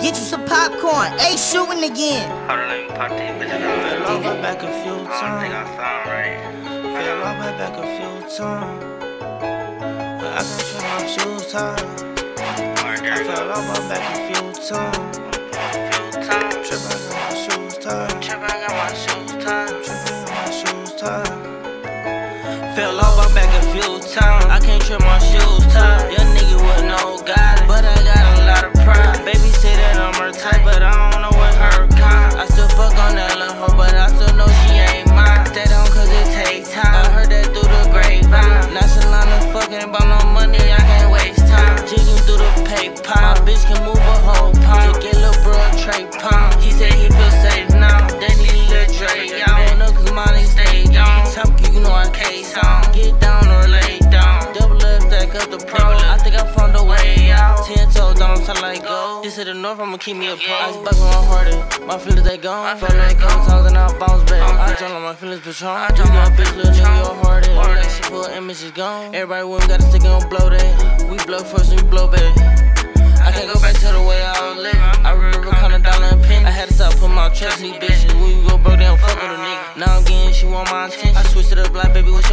Get you some popcorn. Hey, shooting again. Hold on, let me pop these bitches out. Fell off my back a few oh, I don't think I times. sound right. Fell off my back a few times. But I can feel my shoes tied. Alright, I fell off my back a few times. Few times. Trip, I got my shoes tied. Trip, I got my shoes tied. Trip, I got my shoes tied. Fell off my back a few times. I can't trip my shoes like go. This to the north, I'ma keep me a pro. Ice bucket on harder. My feelings they gone. Fuck like couple times and I bounce back. I drown on my feelings Patron. You got a bitch, little nigga, you're harder. That shit full image is gone. Everybody with got a stick and blow that. We blow first and we blow back. I can't go back to the way I was living. I remember kinda dollar and penny. I had to stop putting my trust in these bitches. When we go broke down, fuck with a nigga. Now I'm getting, she want my attention. I switched it up like, baby, what's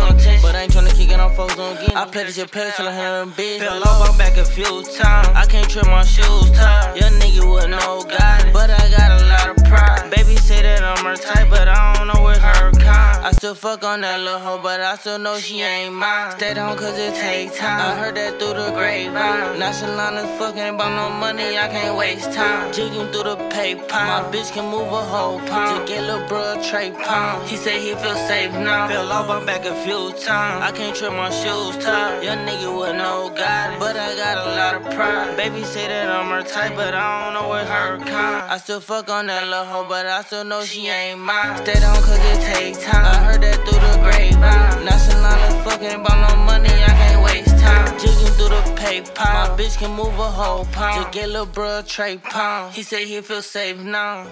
tryna kick it on folks. I played this shit pay till I had them bitch. Fell off my back a few times. I can't trip my shoes tied. Young nigga with no guidance, but I got a lot still fuck on that little hoe, but I still know she ain't mine. Stay down cause it take time. I heard that through the grapevine. Now Shalana's fucking about no money, I can't waste time. Jigging through the PayPal. My bitch can move a whole pound. Just get lil' bro a tray pound. He say he feel safe now. Fell off my back a few times. I can't trip my shoes tight. Young nigga with Baby say that I'm her type, but I don't know what her kind. I still fuck on that little hoe, but I still know she ain't mine. Stay down cause it take time. I heard that through the grapevine. Shalana's fucking about no money, I can't waste time. Jigging through the PayPal. My bitch can move a whole pound. Just get lil' bro a tray pound. He say he feel safe now.